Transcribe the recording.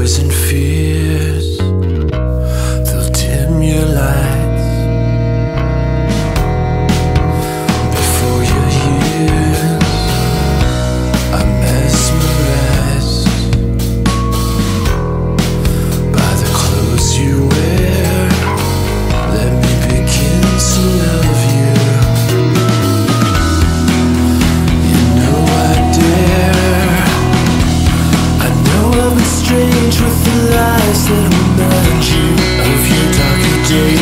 poison With the lies that remind you of your darker days